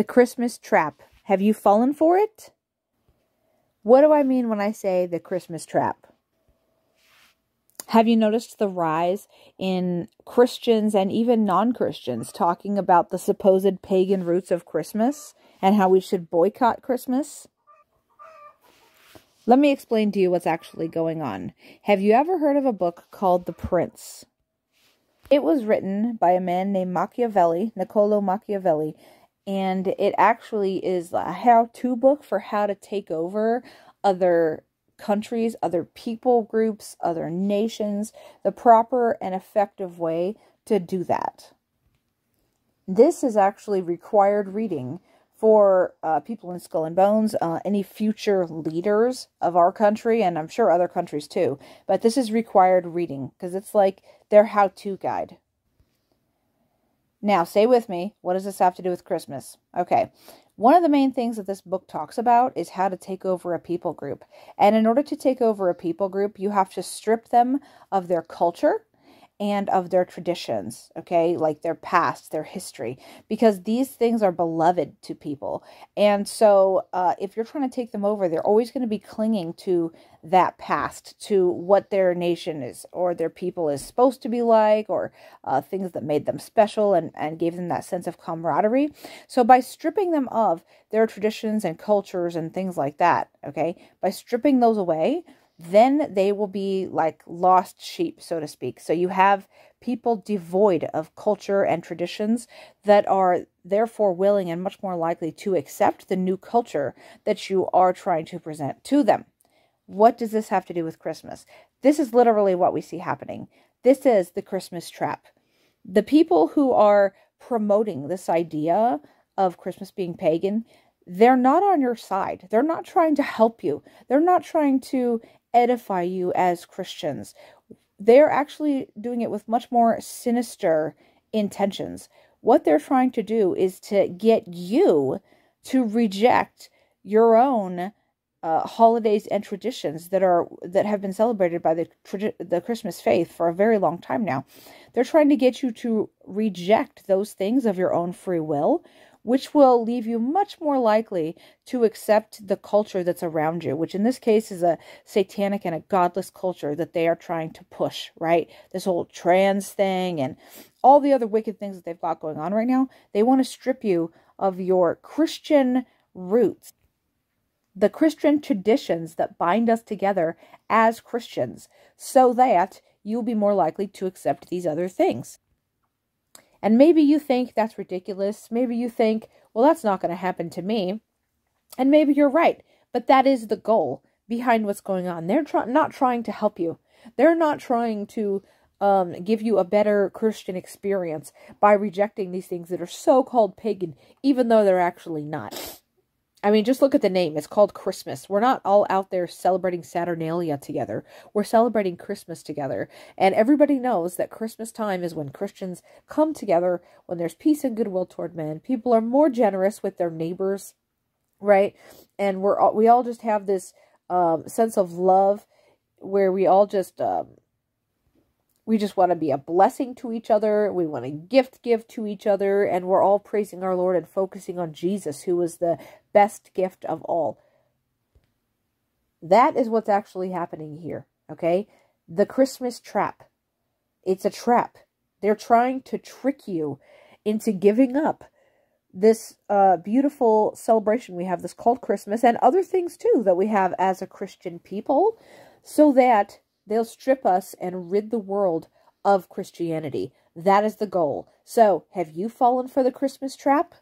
The Christmas trap. Have you fallen for it? What do I mean when I say the Christmas trap? Have you noticed the rise in Christians and even non Christians talking about the supposed pagan roots of Christmas and how we should boycott Christmas? Let me explain to you what's actually going on. Have you ever heard of a book called The Prince? It was written by a man named Machiavelli, Niccolo Machiavelli, and it actually is a how to book for how to take over other countries, other people groups, other nations, the proper and effective way to do that. This is actually required reading for uh, people in Skull and Bones, uh, any future leaders of our country, and I'm sure other countries too. But this is required reading because it's like their how to guide. Now, stay with me, what does this have to do with Christmas? Okay, one of the main things that this book talks about is how to take over a people group. And in order to take over a people group, you have to strip them of their culture and of their traditions, okay, like their past, their history, because these things are beloved to people. And so, uh, if you're trying to take them over, they're always going to be clinging to that past, to what their nation is or their people is supposed to be like, or uh, things that made them special and, and gave them that sense of camaraderie. So, by stripping them of their traditions and cultures and things like that, okay, by stripping those away, then they will be like lost sheep, so to speak. So you have people devoid of culture and traditions that are therefore willing and much more likely to accept the new culture that you are trying to present to them. What does this have to do with Christmas? This is literally what we see happening. This is the Christmas trap. The people who are promoting this idea of Christmas being pagan, they're not on your side. They're not trying to help you. They're not trying to edify you as Christians. They're actually doing it with much more sinister intentions. What they're trying to do is to get you to reject your own uh, holidays and traditions that are that have been celebrated by the the Christmas faith for a very long time now. They're trying to get you to reject those things of your own free will which will leave you much more likely to accept the culture that's around you, which in this case is a satanic and a godless culture that they are trying to push, right? This whole trans thing and all the other wicked things that they've got going on right now. They want to strip you of your Christian roots, the Christian traditions that bind us together as Christians, so that you'll be more likely to accept these other things. And maybe you think that's ridiculous. Maybe you think, well, that's not going to happen to me. And maybe you're right. But that is the goal behind what's going on. They're not trying to help you. They're not trying to um, give you a better Christian experience by rejecting these things that are so called pagan, even though they're actually not. I mean, just look at the name. It's called Christmas. We're not all out there celebrating Saturnalia together. We're celebrating Christmas together. And everybody knows that Christmas time is when Christians come together, when there's peace and goodwill toward men. People are more generous with their neighbors, right? And we're all, we all just have this um, sense of love where we all just um, we just want to be a blessing to each other. We want to gift give to each other. And we're all praising our Lord and focusing on Jesus, who was the best gift of all. That is what's actually happening here, okay? The Christmas trap. It's a trap. They're trying to trick you into giving up this uh, beautiful celebration we have, this called Christmas, and other things too that we have as a Christian people, so that They'll strip us and rid the world of Christianity. That is the goal. So, have you fallen for the Christmas trap?